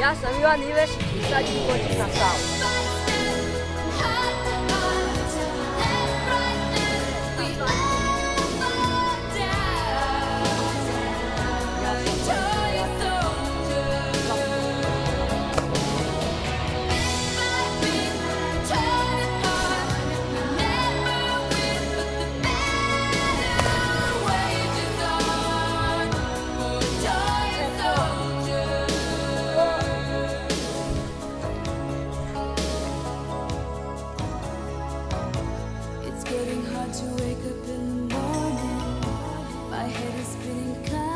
也属于阮以为是过杀，结果是。to wake up in the morning. My head is spinning.